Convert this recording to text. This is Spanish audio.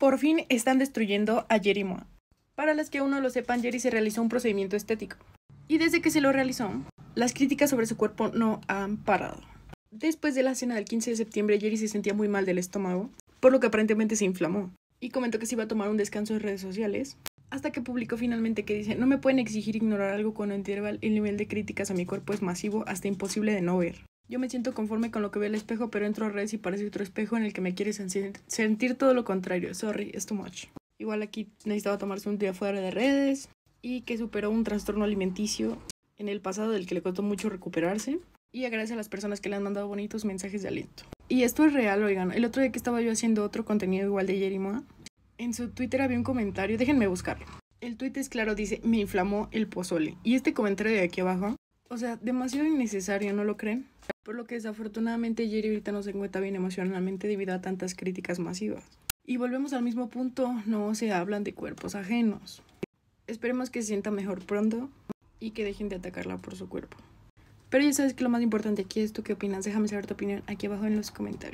Por fin están destruyendo a Jerry Moa. Para las que aún no lo sepan, Jerry se realizó un procedimiento estético. Y desde que se lo realizó, las críticas sobre su cuerpo no han parado. Después de la cena del 15 de septiembre, Jerry se sentía muy mal del estómago, por lo que aparentemente se inflamó. Y comentó que se iba a tomar un descanso en redes sociales, hasta que publicó finalmente que dice, no me pueden exigir ignorar algo cuando en el nivel de críticas a mi cuerpo es masivo hasta imposible de no ver. Yo me siento conforme con lo que veo el espejo, pero entro a redes y parece otro espejo en el que me quiere sentir todo lo contrario. Sorry, es too much. Igual aquí necesitaba tomarse un día fuera de redes y que superó un trastorno alimenticio en el pasado del que le costó mucho recuperarse. Y agradece a las personas que le han mandado bonitos mensajes de aliento. Y esto es real, oigan. El otro día que estaba yo haciendo otro contenido igual de Jerimoa, en su Twitter había un comentario, déjenme buscarlo. El tweet es claro, dice, me inflamó el pozole. Y este comentario de aquí abajo, o sea, demasiado innecesario, ¿no lo creen? Por lo que desafortunadamente Jerry ahorita no se encuentra bien emocionalmente debido a tantas críticas masivas. Y volvemos al mismo punto, no se hablan de cuerpos ajenos. Esperemos que se sienta mejor pronto y que dejen de atacarla por su cuerpo. Pero ya sabes que lo más importante aquí es tú qué opinas. Déjame saber tu opinión aquí abajo en los comentarios.